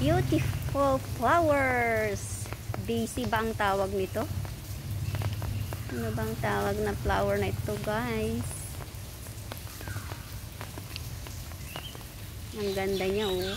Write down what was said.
Beautiful flowers. Daisy ba ang tawag nito? Ano bang tawag na flower na ito, guys? Ang ganda niya, oh.